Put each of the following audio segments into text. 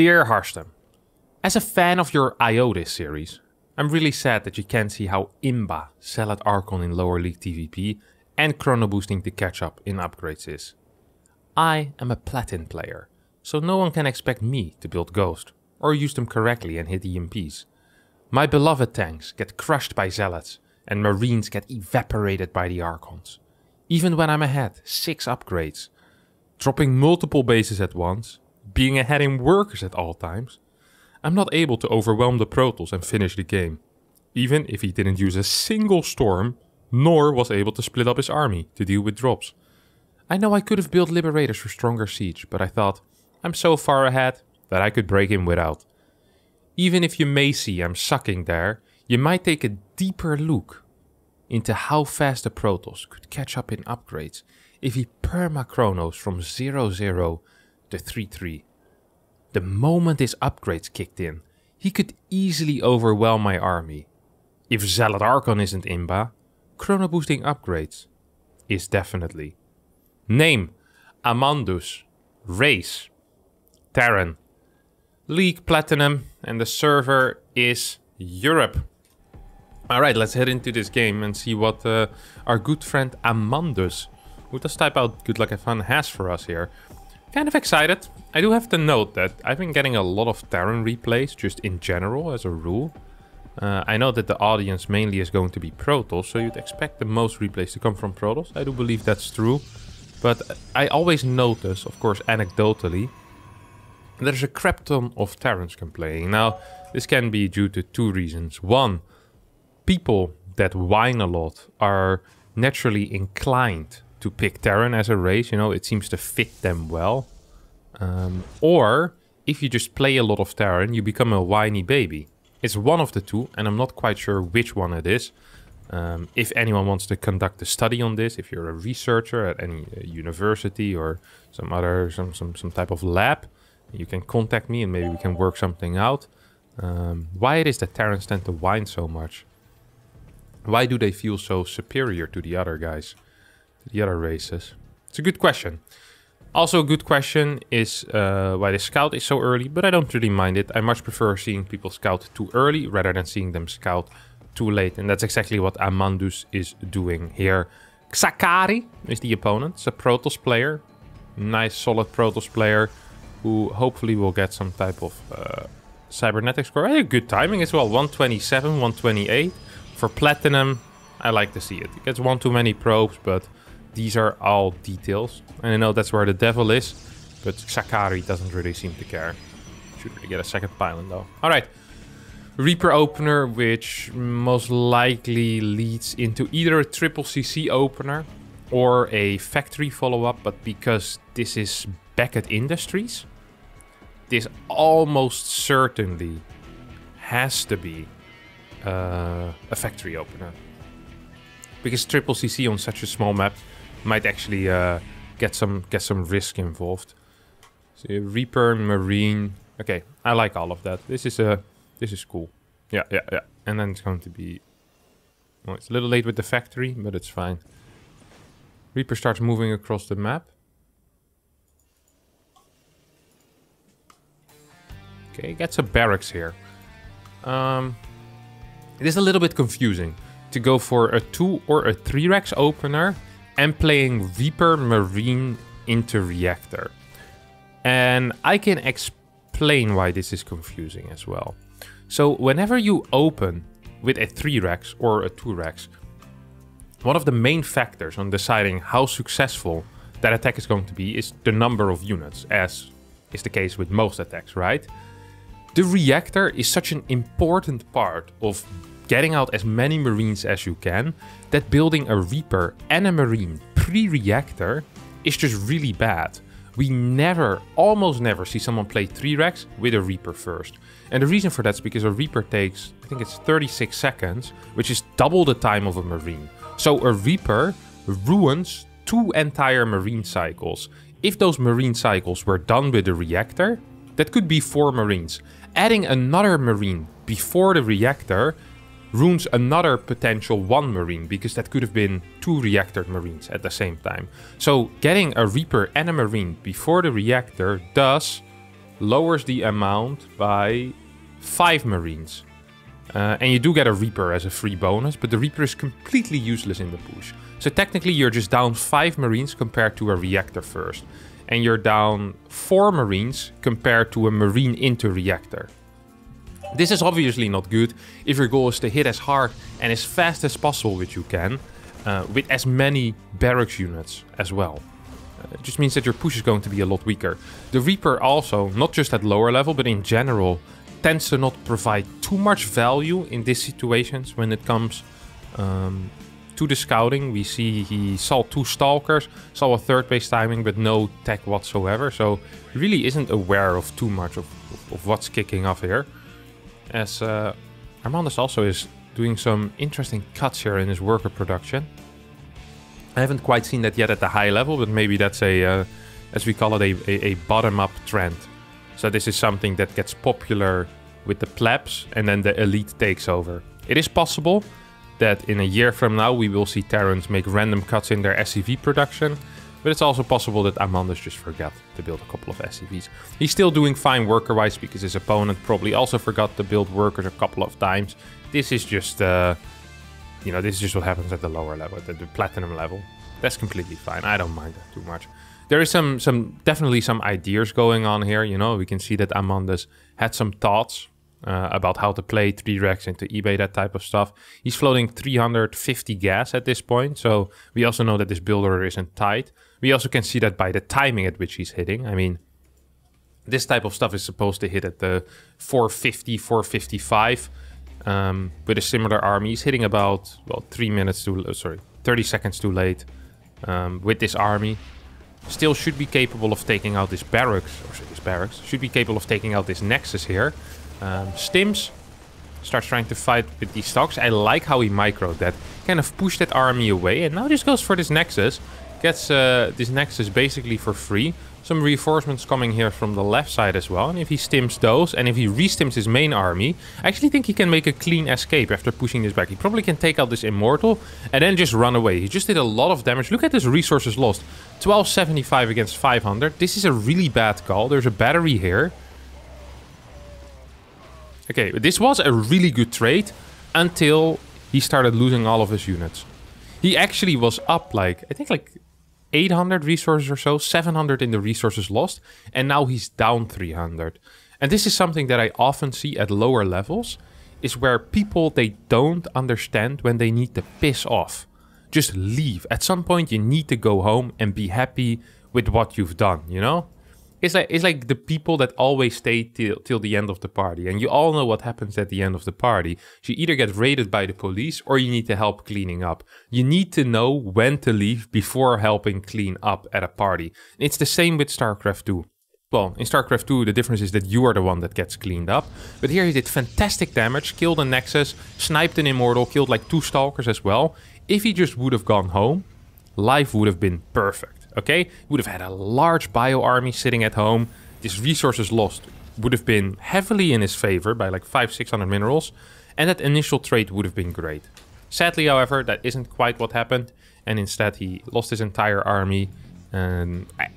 Dear Harstem, as a fan of your IODIS series, I'm really sad that you can't see how Imba, Zealot Archon in lower league TVP, and chrono boosting to catch up in upgrades is. I am a Platin player, so no one can expect me to build Ghost, or use them correctly and hit EMPs. My beloved tanks get crushed by Zealots, and Marines get evaporated by the Archons. Even when I'm ahead, 6 upgrades. Dropping multiple bases at once, being ahead in workers at all times, I'm not able to overwhelm the Protoss and finish the game. Even if he didn't use a single storm, nor was able to split up his army to deal with drops. I know I could have built Liberators for stronger siege, but I thought, I'm so far ahead that I could break him without. Even if you may see I'm sucking there, you might take a deeper look into how fast the Protoss could catch up in upgrades if he perma-chronos from 0-0 to 3-3. The moment his upgrades kicked in, he could easily overwhelm my army. If Zealot Archon isn't Imba, chrono boosting upgrades is definitely. Name Amandus, race Terran, League Platinum, and the server is Europe. Alright, let's head into this game and see what uh, our good friend Amandus, who does type out good luck and fun, has for us here. Kind of excited. I do have to note that I've been getting a lot of Terran replays, just in general, as a rule. Uh, I know that the audience mainly is going to be Protoss, so you'd expect the most replays to come from Protoss. I do believe that's true. But I always notice, of course, anecdotally, there's a crap ton of Terrans complaining. Now, this can be due to two reasons. One, people that whine a lot are naturally inclined to pick Terran as a race. You know, it seems to fit them well. Um, or if you just play a lot of Terran, you become a whiny baby. It's one of the two, and I'm not quite sure which one it is. Um, if anyone wants to conduct a study on this, if you're a researcher at any uh, university or some other some, some some type of lab, you can contact me and maybe we can work something out. Um, why it is that Terrans tend to whine so much? Why do they feel so superior to the other guys? The other races? It's a good question. Also a good question is uh, why the scout is so early, but I don't really mind it. I much prefer seeing people scout too early rather than seeing them scout too late. And that's exactly what Amandus is doing here. Xakari is the opponent. It's a Protoss player. Nice solid Protoss player who hopefully will get some type of uh, cybernetics core. Hey, good timing as well. 127, 128. For Platinum, I like to see it. It gets one too many probes, but these are all details. And I know that's where the devil is, but Xakari doesn't really seem to care. Should really get a second pylon though. Alright. Reaper opener, which most likely leads into either a triple CC opener or a factory follow-up, but because this is Beckett Industries, this almost certainly has to be uh, a factory opener. Because triple CC on such a small map might actually uh, get some get some risk involved. So Reaper, Marine. Okay, I like all of that. This is a uh, this is cool. Yeah, yeah, yeah. And then it's going to be. Well, it's a little late with the factory, but it's fine. Reaper starts moving across the map. Okay, gets a barracks here. Um, it is a little bit confusing to go for a 2 or a 3 Rax opener and playing Reaper Marine into Reactor. And I can explain why this is confusing as well. So whenever you open with a 3 Rax or a 2 Rax, one of the main factors on deciding how successful that attack is going to be is the number of units, as is the case with most attacks, right? The reactor is such an important part of getting out as many marines as you can, that building a Reaper and a Marine pre-reactor is just really bad. We never, almost never see someone play 3 Rax with a Reaper first. And the reason for that is because a Reaper takes, I think it's 36 seconds, which is double the time of a Marine. So a Reaper ruins two entire Marine cycles. If those Marine cycles were done with a reactor, that could be four Marines. Adding another Marine before the reactor ruins another potential one marine because that could have been two reactor marines at the same time. So getting a reaper and a marine before the reactor does lowers the amount by 5 Marines. Uh, and you do get a Reaper as a free bonus, but the Reaper is completely useless in the push. So technically you're just down 5 Marines compared to a Reactor first. And you're down 4 Marines compared to a Marine into Reactor. This is obviously not good if your goal is to hit as hard and as fast as possible which you can, uh, with as many barracks units as well. Uh, it just means that your push is going to be a lot weaker. The Reaper also, not just at lower level, but in general, tends to not provide too much value in these situations when it comes um, to the scouting. We see he saw two stalkers, saw a third base timing, but no tech whatsoever. So really isn't aware of too much of, of what's kicking off here. As uh, Armandus also is doing some interesting cuts here in his worker production. I haven't quite seen that yet at the high level, but maybe that's a, uh, as we call it, a, a, a bottom-up trend. So this is something that gets popular with the plebs and then the elite takes over. It is possible that in a year from now we will see Terrans make random cuts in their SCV production, but it's also possible that Amandus just forgot to build a couple of SCVs. He's still doing fine worker-wise because his opponent probably also forgot to build workers a couple of times. This is just, uh, you know, this is just what happens at the lower level, at the platinum level. That's completely fine. I don't mind that too much there is some some definitely some ideas going on here. You know, we can see that Amandus had some thoughts uh, about how to play 3-Rax into eBay, that type of stuff. He's floating 350 gas at this point, so we also know that this builder isn't tight. We also can see that by the timing at which he's hitting. I mean, this type of stuff is supposed to hit at the 450, 455. Um, with a similar army, he's hitting about, well, 3 minutes too, uh, sorry, 30 seconds too late um, with this army still should be capable of taking out this barracks, or this barracks, should be capable of taking out this nexus here. Um, Stims starts trying to fight with these stocks. I like how he microed that, kind of pushed that army away, and now this goes for this nexus. Gets uh, this nexus basically for free. Some reinforcements coming here from the left side as well. And if he stims those, and if he re-stims his main army, I actually think he can make a clean escape after pushing this back. He probably can take out this Immortal and then just run away. He just did a lot of damage. Look at his resources lost. 1275 against 500. This is a really bad call. There's a battery here. Okay, this was a really good trade until he started losing all of his units. He actually was up like, I think like 800 resources or so, 700 in the resources lost, and now he's down 300. And this is something that I often see at lower levels, is where people, they don't understand when they need to piss off. Just leave. At some point you need to go home and be happy with what you've done, you know? It's like it's like the people that always stay till till the end of the party, and you all know what happens at the end of the party. You either get raided by the police or you need to help cleaning up. You need to know when to leave before helping clean up at a party. It's the same with StarCraft 2. Well, in StarCraft 2, the difference is that you are the one that gets cleaned up. But here he did fantastic damage, killed a Nexus, sniped an Immortal, killed like two Stalkers as well. If he just would have gone home, life would have been perfect okay? Would have had a large bio army sitting at home. This resources lost would have been heavily in his favor by like 5 600 minerals. And that initial trade would have been great. Sadly, however, that isn't quite what happened. And instead he lost his entire army. And I,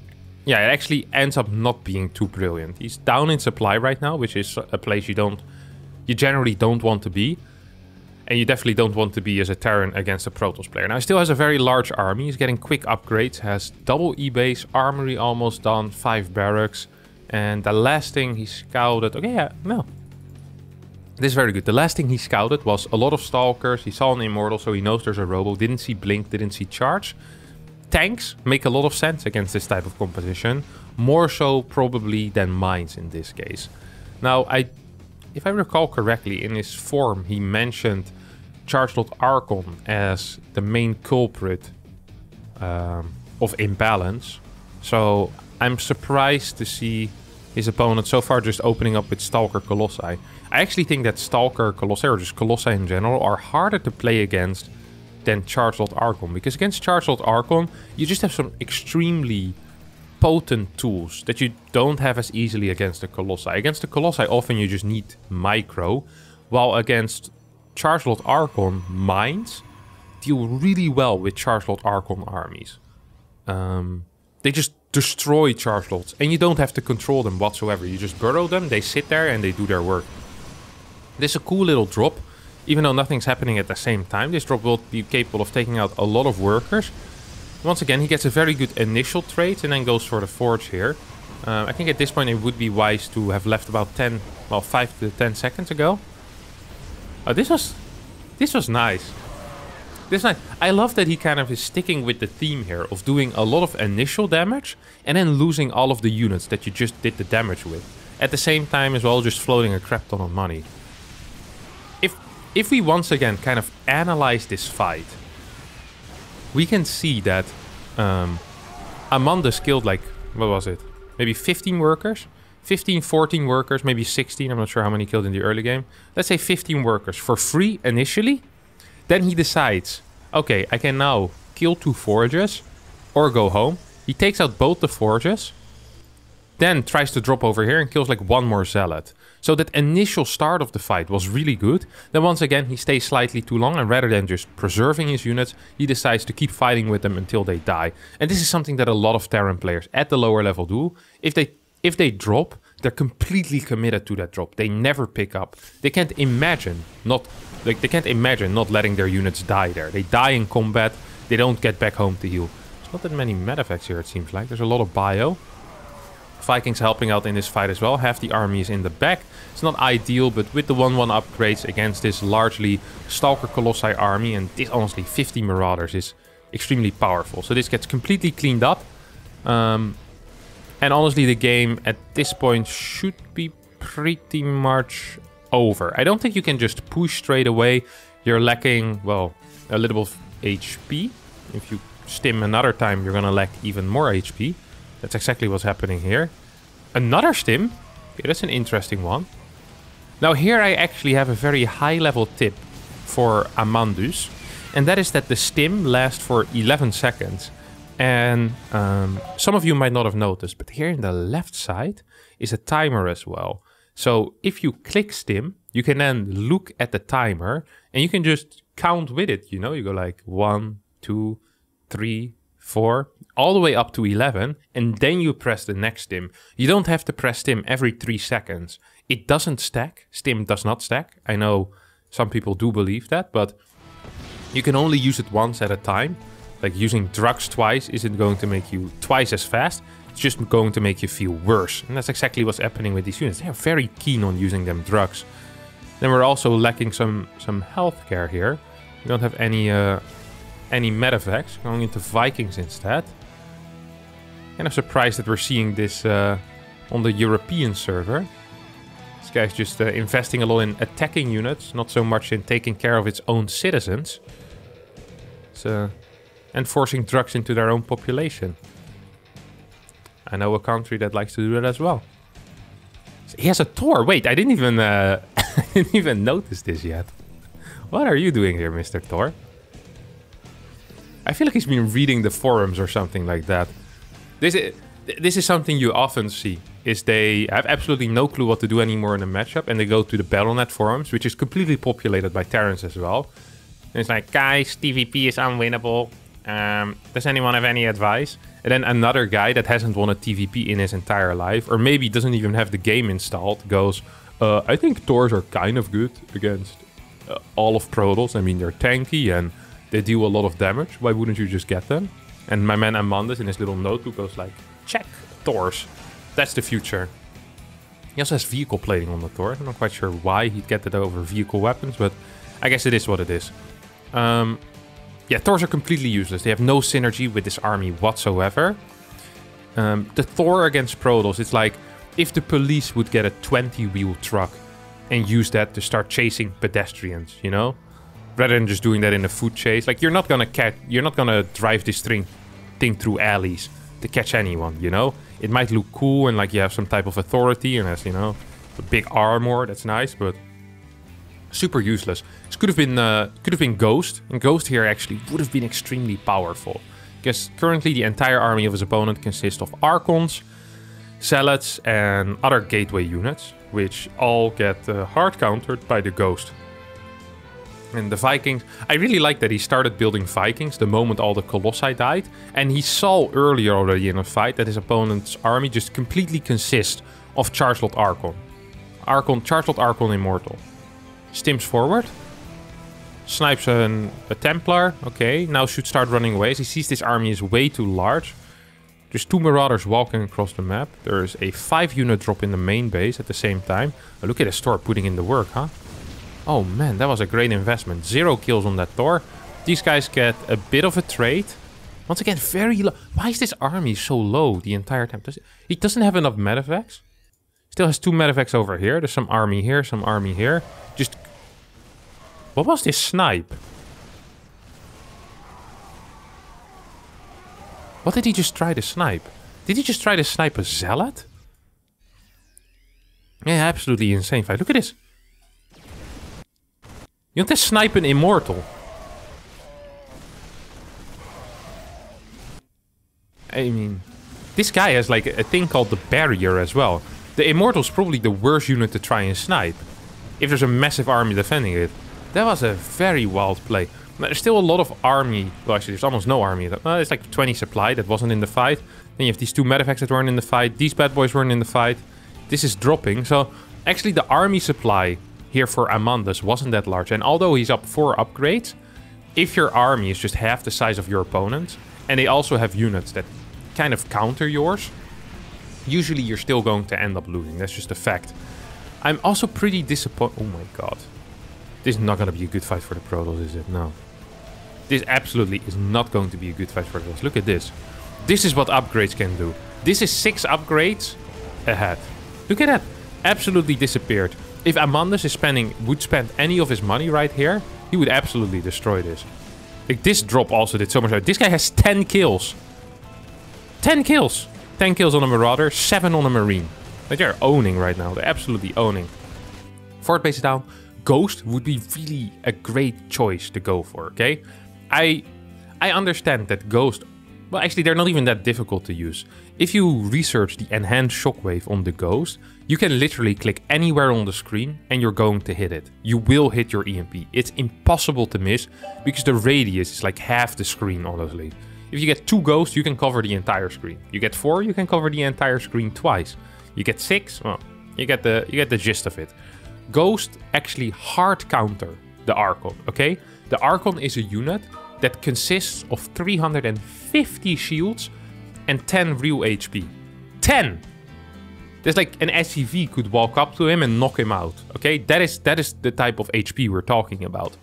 yeah, it actually ends up not being too brilliant. He's down in supply right now, which is a place you don't, you generally don't want to be. And you definitely don't want to be as a Terran against a Protoss player. Now, he still has a very large army. He's getting quick upgrades. Has double E-base, armory almost done, five barracks. And the last thing he scouted... Okay, yeah, no. This is very good. The last thing he scouted was a lot of Stalkers. He saw an Immortal, so he knows there's a Robo. Didn't see Blink, didn't see Charge. Tanks make a lot of sense against this type of composition. More so probably than Mines in this case. Now, I if I recall correctly, in his form he mentioned Charged Archon as the main culprit um, of imbalance. So I'm surprised to see his opponent so far just opening up with Stalker Colossi. I actually think that Stalker Colossi, or just Colossi in general, are harder to play against than Charged Archon. Because against Charged Archon, you just have some extremely potent tools that you don't have as easily against the Colossi. Against the Colossi, often you just need micro, while against Chargelot Archon mines deal really well with Chargelot Archon armies. Um, they just destroy chargelots. And you don't have to control them whatsoever. You just burrow them, they sit there and they do their work. This is a cool little drop. Even though nothing's happening at the same time, this drop will be capable of taking out a lot of workers. Once again, he gets a very good initial trade and then goes for the forge here. Uh, I think at this point it would be wise to have left about 10, well, 5 to 10 seconds ago. Oh, this was, this was nice. This nice. I love that he kind of is sticking with the theme here of doing a lot of initial damage and then losing all of the units that you just did the damage with. At the same time as well, just floating a crap ton of money. If, if we once again kind of analyze this fight, we can see that um, Amandus killed like, what was it? Maybe 15 workers? 15, 14 workers, maybe 16. I'm not sure how many killed in the early game. Let's say 15 workers for free initially. Then he decides, okay, I can now kill two forges or go home. He takes out both the forges. Then tries to drop over here and kills like one more zealot. So that initial start of the fight was really good. Then once again, he stays slightly too long and rather than just preserving his units, he decides to keep fighting with them until they die. And this is something that a lot of Terran players at the lower level do. If they if they drop, they're completely committed to that drop. They never pick up. They can't imagine not like they can't imagine not letting their units die there. They die in combat. They don't get back home to heal. There's not that many medevacs here, it seems like. There's a lot of bio. Vikings helping out in this fight as well. Half the army is in the back. It's not ideal, but with the 1-1 upgrades against this largely Stalker Colossi army, and this honestly 50 Marauders is extremely powerful. So this gets completely cleaned up. Um, and honestly, the game at this point should be pretty much over. I don't think you can just push straight away. You're lacking, well, a little bit of HP. If you stim another time, you're gonna lack even more HP. That's exactly what's happening here. Another stim? Okay, that's an interesting one. Now here I actually have a very high level tip for Amandus. And that is that the stim lasts for 11 seconds. And um, some of you might not have noticed, but here in the left side is a timer as well. So if you click stim, you can then look at the timer and you can just count with it. You know, you go like one, two, three, four, all the way up to 11, and then you press the next stim. You don't have to press stim every three seconds. It doesn't stack. Stim does not stack. I know some people do believe that, but you can only use it once at a time. Like using drugs twice isn't going to make you twice as fast. It's just going to make you feel worse. And that's exactly what's happening with these units. They're very keen on using them drugs. Then we're also lacking some, some health care here. We don't have any uh, any medevacs. Going into Vikings instead. Kind of surprised that we're seeing this uh, on the European server. This guy's just uh, investing a lot in attacking units, not so much in taking care of its own citizens. It's, and forcing drugs into their own population. I know a country that likes to do that as well. He has a Thor. Wait, I didn't even uh, I didn't even notice this yet. What are you doing here, Mr. Thor? I feel like he's been reading the forums or something like that. This is, this is something you often see, is they have absolutely no clue what to do anymore in a matchup, and they go to the Battle.net forums, which is completely populated by Terrans as well. And it's like, guys, TVP is unwinnable. Um, does anyone have any advice? And then another guy that hasn't won a TVP in his entire life, or maybe doesn't even have the game installed, goes, uh, I think Thors are kind of good against uh, all of Protoss. I mean, they're tanky and they deal a lot of damage. Why wouldn't you just get them? And my man Amandus in his little notebook goes like, check, Thors. That's the future. He also has vehicle plating on the Thor. I'm not quite sure why he'd get that over vehicle weapons, but I guess it is what it is. Um, yeah, Thors are completely useless. They have no synergy with this army whatsoever. Um, the Thor against Protoss, it's like if the police would get a 20-wheel truck and use that to start chasing pedestrians, you know? rather than just doing that in a foot chase. Like you're not gonna catch, you're not gonna drive this thing, thing through alleys to catch anyone. You know, it might look cool and like you have some type of authority and has you know a big armor. That's nice, but super useless. This could have been uh, could have been Ghost, and Ghost here actually would have been extremely powerful. Because currently the entire army of his opponent consists of Archons, Zealots, and other gateway units, which all get uh, hard countered by the Ghost. And the Vikings, I really like that he started building Vikings the moment all the Colossi died. And he saw earlier already in a fight that his opponent's army just completely consists of Chargelot Archon. Archon, Chargelot Archon Immortal. Stims forward. Snipes an, a Templar. Okay, now should start running away. He sees this army is way too large. There's two Marauders walking across the map. There's a 5 unit drop in the main base at the same time. Oh, look at the store putting in the work, huh? Oh man, that was a great investment. Zero kills on that Thor. These guys get a bit of a trade. Once again, very low. Why is this army so low the entire time? Does he doesn't have enough medevacs. Still has two medevacs over here. There's some army here, some army here. Just... What was this snipe? What did he just try to snipe? Did he just try to snipe a zealot? Yeah, absolutely insane fight. Look at this. You want to snipe an immortal. I mean, this guy has like a thing called the barrier as well. The immortal's probably the worst unit to try and snipe. If there's a massive army defending it. That was a very wild play. There's still a lot of army. Well, actually, there's almost no army. Well, uh, it's like 20 supply that wasn't in the fight. Then you have these two medevacs that weren't in the fight. These bad boys weren't in the fight. This is dropping. So, actually, the army supply here for Amandus wasn't that large. And although he's up four upgrades, if your army is just half the size of your opponent, and they also have units that kind of counter yours, usually you're still going to end up losing. That's just a fact. I'm also pretty disappointed. Oh my god. This is not going to be a good fight for the Protoss, is it? No. This absolutely is not going to be a good fight for the Protoss. Look at this. This is what upgrades can do. This is six upgrades ahead. Look at that. Absolutely disappeared. If Amandus is spending, would spend any of his money right here, he would absolutely destroy this. Like this drop also did so much. This guy has 10 kills. 10 kills. 10 kills on a Marauder, 7 on a Marine. Like they're owning right now. They're absolutely owning. Fort base down. Ghost would be really a great choice to go for, okay? I I understand that Ghost... Well, actually, they're not even that difficult to use. If you research the enhanced shockwave on the Ghost, you can literally click anywhere on the screen and you're going to hit it. You will hit your EMP. It's impossible to miss because the radius is like half the screen, honestly. If you get two Ghosts, you can cover the entire screen. You get four, you can cover the entire screen twice. You get six, well, you get the you get the gist of it. Ghost actually hard counter the Archon, okay? The Archon is a unit that consists of 350 shields and 10 real HP. 10! There's like an SCV could walk up to him and knock him out, okay? That is that is the type of HP we're talking about.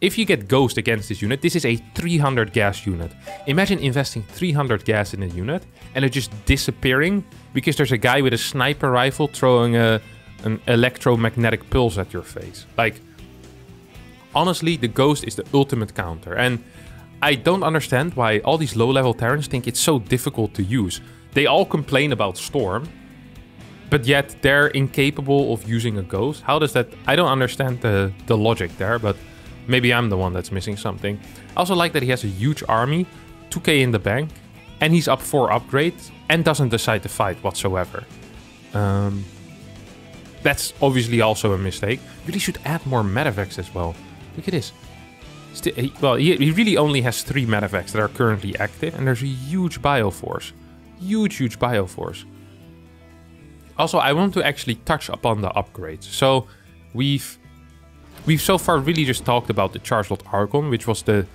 If you get Ghost against this unit, this is a 300 gas unit. Imagine investing 300 gas in a unit and it just disappearing because there's a guy with a sniper rifle throwing a, an electromagnetic pulse at your face. Like, honestly, the Ghost is the ultimate counter. And I don't understand why all these low-level Terrans think it's so difficult to use. They all complain about Storm, but yet they're incapable of using a Ghost. How does that... I don't understand the, the logic there, but maybe I'm the one that's missing something. I also like that he has a huge army, 2k in the bank, and he's up for upgrades, and doesn't decide to fight whatsoever. Um, that's obviously also a mistake. Really should add more medevacs as well. Look at this. He, well, he, he, really only has three medevacs that are currently active, and there's a huge bioforce. Huge, huge bioforce. Also, I want to actually touch upon the upgrades. So, we've we've so far really just talked about the Chargelot Archon, which was the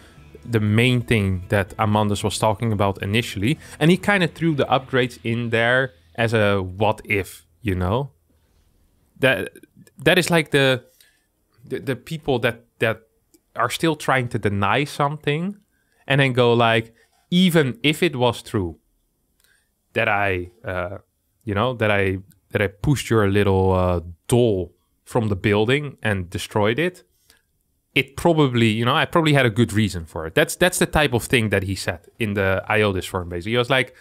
the main thing that Amandus was talking about initially, and he kind of threw the upgrades in there as a what if, you know? That that is like the the, the people that that are still trying to deny something and then go like even if it was true that i uh, you know that i that i pushed your little uh, doll from the building and destroyed it it probably you know i probably had a good reason for it. That's that's the type of thing that he said in the IODIS forum basically. He was like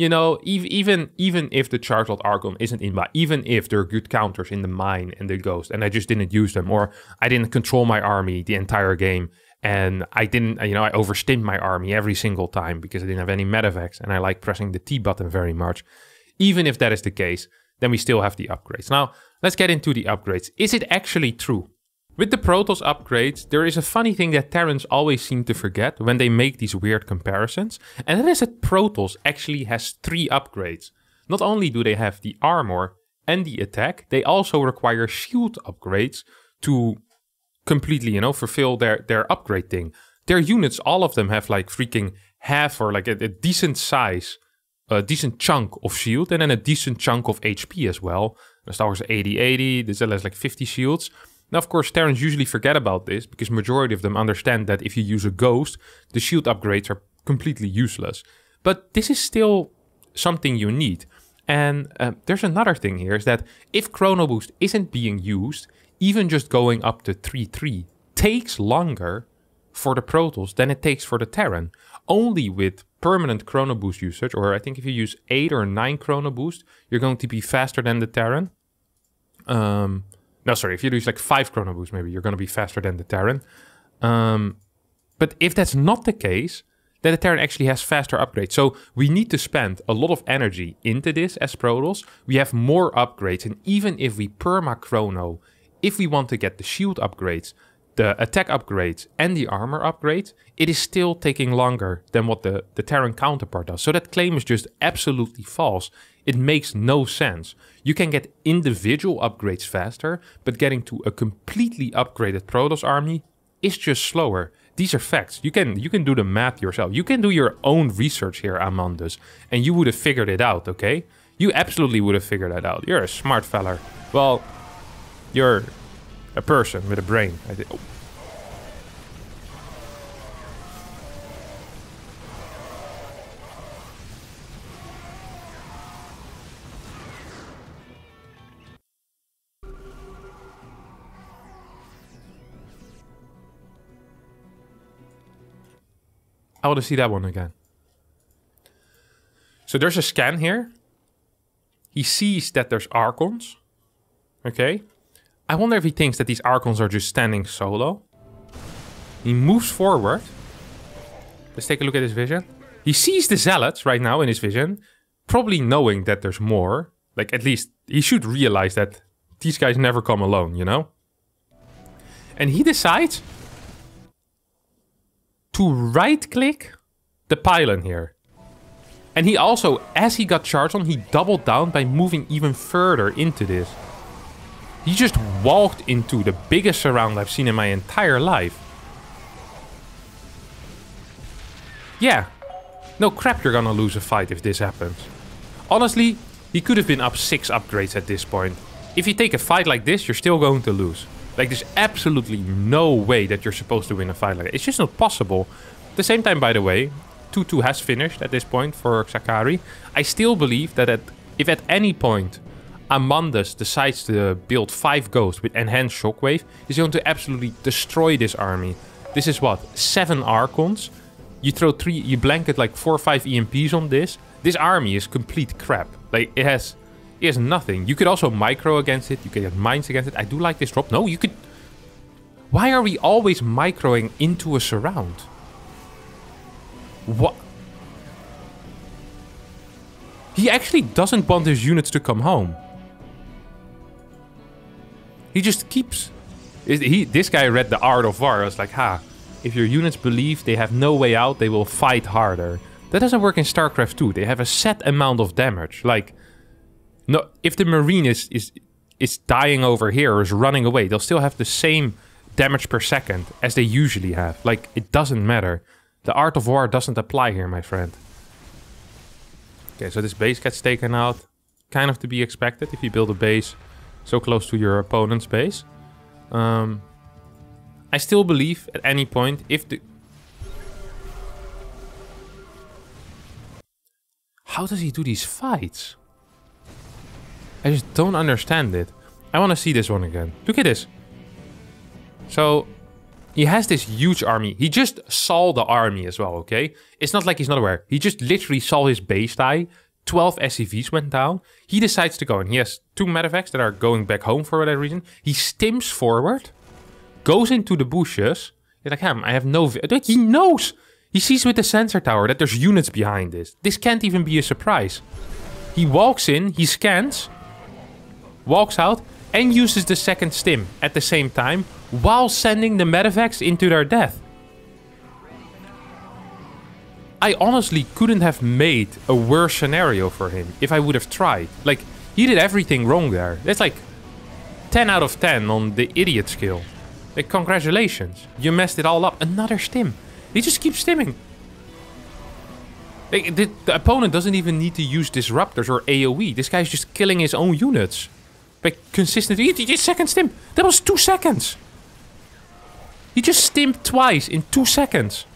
you know, even even if the Chargelot Archon isn't in, my, even if there are good counters in the mine and the ghost, and I just didn't use them, or I didn't control my army the entire game, and I didn't, you know, I overstimmed my army every single time because I didn't have any medevacs, and I like pressing the T button very much. Even if that is the case, then we still have the upgrades. Now, let's get into the upgrades. Is it actually true? With the Protoss upgrades, there is a funny thing that Terrans always seem to forget when they make these weird comparisons, and that is that Protoss actually has three upgrades. Not only do they have the armor and the attack, they also require shield upgrades to completely, you know, fulfill their, their upgrade thing. Their units, all of them have like freaking half or like a, a decent size, a decent chunk of shield, and then a decent chunk of HP as well. The Star Wars 80-80, the Zealot has like 50 shields. Now, of course, Terrans usually forget about this because majority of them understand that if you use a ghost, the shield upgrades are completely useless. But this is still something you need. And uh, there's another thing here is that if Chrono Boost isn't being used, even just going up to 3-3 takes longer for the Protoss than it takes for the Terran. Only with permanent Chrono Boost usage, or I think if you use 8 or 9 Chrono Boost, you're going to be faster than the Terran. Um, no, sorry, if you use like 5 Chrono Boost, maybe you're going to be faster than the Terran. Um, but if that's not the case, then the Terran actually has faster upgrades. So we need to spend a lot of energy into this as Protoss. We have more upgrades, and even if we perma Chrono, if we want to get the shield upgrades, the attack upgrades and the armor upgrades, it is still taking longer than what the, the Terran counterpart does. So that claim is just absolutely false. It makes no sense. You can get individual upgrades faster, but getting to a completely upgraded Protoss army is just slower. These are facts. You can you can do the math yourself. You can do your own research here, Amandus, and you would have figured it out, okay? You absolutely would have figured that out. You're a smart feller. Well, you're a person with a brain. I oh. I want to see that one again. So there's a scan here. He sees that there's Archons. Okay. I wonder if he thinks that these Archons are just standing solo. He moves forward. Let's take a look at his vision. He sees the Zealots right now in his vision. Probably knowing that there's more. Like at least he should realize that these guys never come alone, you know? And he decides to right click the pylon here. And he also, as he got charged on, he doubled down by moving even further into this. He just walked into the biggest surround I've seen in my entire life. Yeah. No crap you're gonna lose a fight if this happens. Honestly, he could have been up 6 upgrades at this point. If you take a fight like this, you're still going to lose. Like, there's absolutely no way that you're supposed to win a fight like that. It's just not possible. At the same time, by the way, 2-2 has finished at this point for Xakari. I still believe that at, if at any point Amandus decides to build 5 Ghosts with Enhanced Shockwave, he's going to absolutely destroy this army. This is what? 7 Archons? You throw 3, you blanket like 4 or 5 EMPs on this. This army is complete crap. Like, it has he has nothing. You could also micro against it. You can get mines against it. I do like this drop. No, you could... Why are we always microing into a surround? What? He actually doesn't want his units to come home. He just keeps... He, this guy read the Art of War. I was like, ha. If your units believe they have no way out, they will fight harder. That doesn't work in StarCraft 2. They have a set amount of damage. Like, no, if the marine is is is dying over here or is running away, they'll still have the same damage per second as they usually have. Like it doesn't matter. The art of war doesn't apply here, my friend. Okay, so this base gets taken out. Kind of to be expected if you build a base so close to your opponent's base. Um, I still believe at any point if the... How does he do these fights? I just don't understand it. I want to see this one again. Look at this. So, he has this huge army. He just saw the army as well, okay? It's not like he's not aware. He just literally saw his base die. 12 SCVs went down. He decides to go and he has two medevacs that are going back home for whatever reason. He stims forward, goes into the bushes. He's like, "Ham, I have no... He knows! He sees with the sensor tower that there's units behind this. This can't even be a surprise. He walks in, he scans, walks out, and uses the second stim at the same time while sending the medevacs into their death. I honestly couldn't have made a worse scenario for him if I would have tried. Like, he did everything wrong there. That's like 10 out of 10 on the idiot skill. Like, congratulations. You messed it all up. Another stim. He just keeps stimming. Like, the, the opponent doesn't even need to use disruptors or AoE. This guy's just killing his own units. Like, consistently. He did second stim. That was two seconds. He just stimmed twice in two seconds.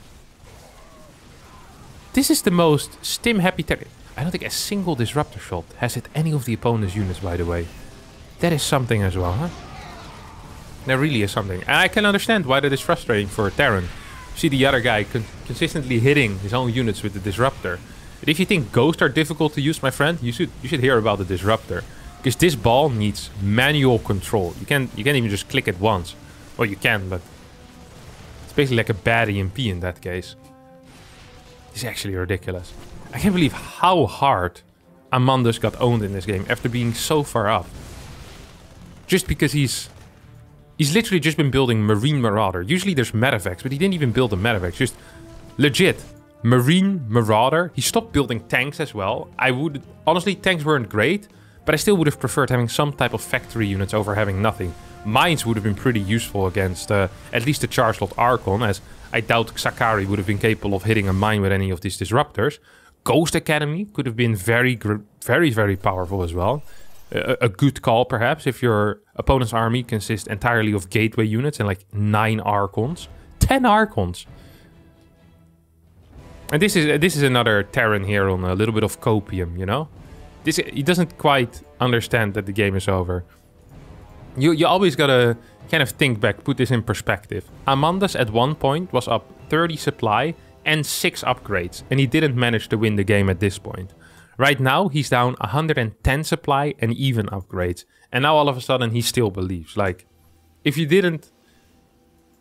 This is the most stim-happy tech. I don't think a single disruptor shot has hit any of the opponent's units, by the way. That is something as well, huh? That really is something. And I can understand why that is frustrating for Terran. See the other guy con consistently hitting his own units with the disruptor. But if you think ghosts are difficult to use, my friend, you should you should hear about the disruptor. Because this ball needs manual control. You can't you can't even just click it once. Well you can, but it's basically like a bad EMP in that case. It's actually ridiculous. I can't believe how hard Amandus got owned in this game after being so far up. Just because he's... He's literally just been building Marine Marauder. Usually there's Medevacs, but he didn't even build a Medevac. Just legit. Marine Marauder. He stopped building tanks as well. I would... Honestly, tanks weren't great, but I still would have preferred having some type of factory units over having nothing. Mines would have been pretty useful against uh, at least the Chargelot Archon, as I doubt Xakari would have been capable of hitting a mine with any of these disruptors. Ghost Academy could have been very, very, very powerful as well. A, a, good call, perhaps, if your opponent's army consists entirely of gateway units and like nine Archons. Ten Archons! And this is this is another Terran here on a little bit of copium, you know? This He doesn't quite understand that the game is over. You, you always gotta kind of think back, put this in perspective. Amandus at one point was up 30 supply and 6 upgrades, and he didn't manage to win the game at this point. Right now, he's down 110 supply and even upgrades. And now all of a sudden, he still believes. Like, if you didn't...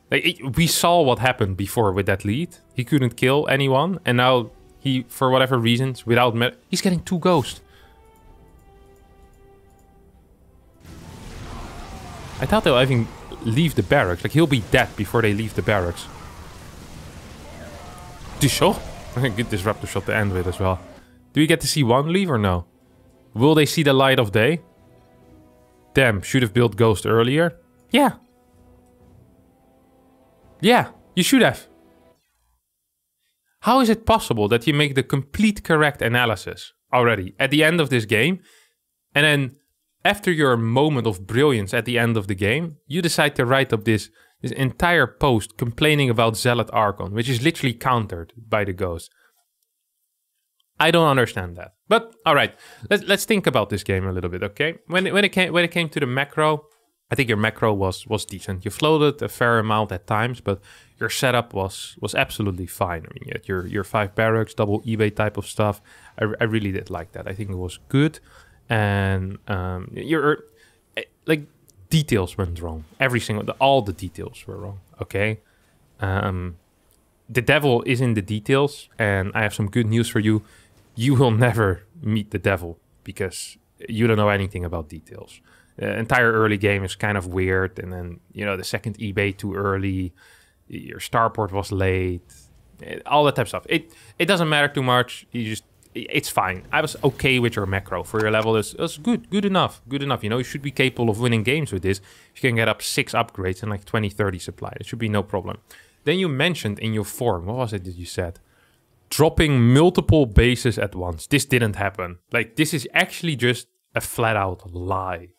Like, it, we saw what happened before with that lead. He couldn't kill anyone, and now he, for whatever reasons, without... He's getting two ghosts. I thought they'll even leave the barracks. Like, he'll be dead before they leave the barracks. Disho? Good disruptor shot to end with as well. Do we get to see one leave or no? Will they see the light of day? Damn, should have built Ghost earlier. Yeah. Yeah, you should have. How is it possible that you make the complete correct analysis already at the end of this game and then after your moment of brilliance at the end of the game, you decide to write up this, this entire post complaining about Zealot Archon, which is literally countered by the ghost. I don't understand that. But all right, let's let's think about this game a little bit, okay? When it, when it came when it came to the macro, I think your macro was was decent. You floated a fair amount at times, but your setup was was absolutely fine. I mean, you had your your five barracks, double eBay type of stuff. I, I really did like that. I think it was good and um, your eh, like details went wrong. Every single, the, all the details were wrong. Okay, um, the devil is in the details, and I have some good news for you. You will never meet the devil because you don't know anything about details. The entire early game is kind of weird, and then you know the second eBay too early. Your starport was late. Eh, all that type of stuff. It it doesn't matter too much. You just it's fine. I was okay with your macro for your level. It's, it's good, good enough, good enough. You know, you should be capable of winning games with this. You can get up six upgrades and like 20, 30 supply. It should be no problem. Then you mentioned in your form, what was it that you said? Dropping multiple bases at once. This didn't happen. Like, this is actually just a flat out lie.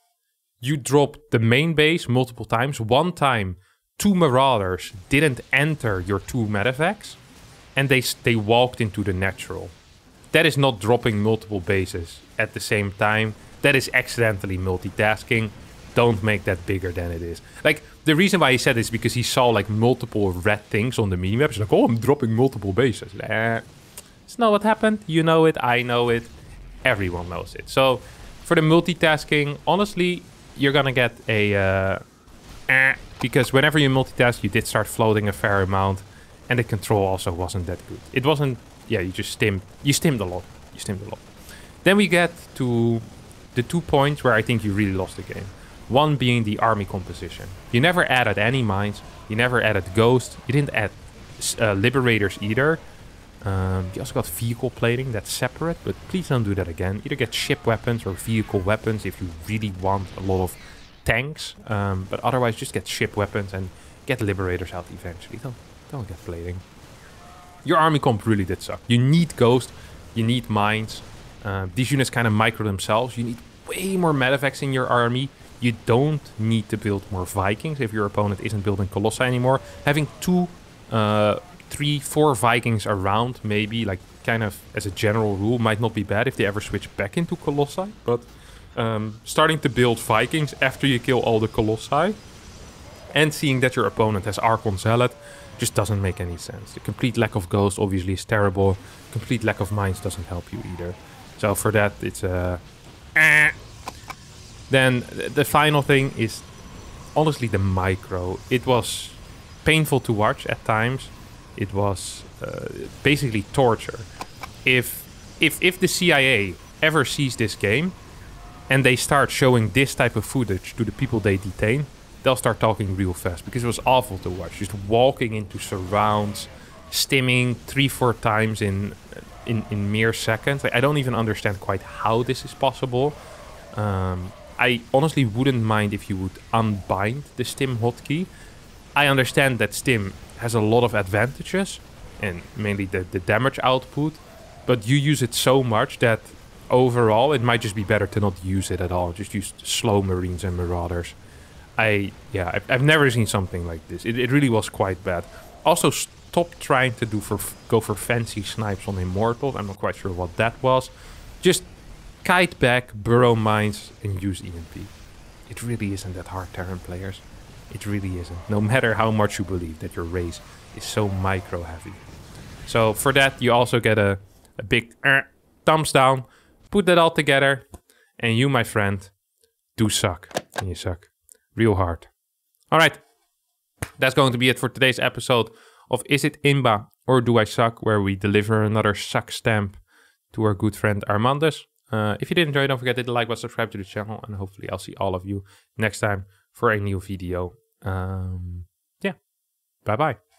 You dropped the main base multiple times. One time, two Marauders didn't enter your two medevacs, and they, they walked into the natural. That is not dropping multiple bases at the same time. That is accidentally multitasking. Don't make that bigger than it is. Like, the reason why he said this is because he saw like multiple red things on the minimap. He's like, oh, I'm dropping multiple bases. Eh, it's not what happened. You know it. I know it. Everyone knows it. So, for the multitasking, honestly, you're gonna get a... Uh, eh, because whenever you multitask, you did start floating a fair amount. And the control also wasn't that good. It wasn't yeah, you just stim. You stimmed a lot. You stimmed a lot. Then we get to the two points where I think you really lost the game. One being the army composition. You never added any mines, you never added ghosts. you didn't add uh, liberators either. Um, you also got vehicle plating, that's separate, but please don't do that again. Either get ship weapons or vehicle weapons if you really want a lot of tanks. Um, but otherwise just get ship weapons and get liberators out eventually. Don't, don't get plating. Your army comp really did suck. You need ghost, you need mines. Uh, these units kind of micro themselves. You need way more medevacs in your army. You don't need to build more Vikings if your opponent isn't building Colossi anymore. Having two uh, three, four Vikings around, maybe, like kind of as a general rule, might not be bad if they ever switch back into Colossi. But um, starting to build Vikings after you kill all the Colossi and seeing that your opponent has Archon Zealot just doesn't make any sense. The complete lack of Ghost obviously is terrible. Complete lack of Mines doesn't help you either. So for that, it's a... Uh, then the final thing is honestly the micro. It was painful to watch at times it was uh, basically torture. If if if the CIA ever sees this game and they start showing this type of footage to the people they detain, they'll start talking real fast because it was awful to watch. Just walking into surrounds, stimming three four times in in, in mere seconds. Like, I don't even understand quite how this is possible. Um, I honestly wouldn't mind if you would unbind the stim hotkey. I understand that stim has a lot of advantages, and mainly the, the damage output, but you use it so much that overall it might just be better to not use it at all. Just use slow marines and marauders. I yeah, I've, I've never seen something like this. It, it really was quite bad. Also, stop trying to do for go for fancy snipes on immortals. I'm not quite sure what that was. Just kite back, burrow mines, and use EMP. It really isn't that hard, Terran players. It really isn't. No matter how much you believe that your race is so micro heavy. So for that, you also get a, a big uh, thumbs down. Put that all together. And you, my friend, do suck. And you suck real hard. All right. That's going to be it for today's episode of Is It Imba or Do I Suck? Where we deliver another suck stamp to our good friend Amandus. Uh, if you did enjoy, don't forget to hit the like button, subscribe to the channel, and hopefully I'll see all of you next time for a new video. Um, yeah, bye bye.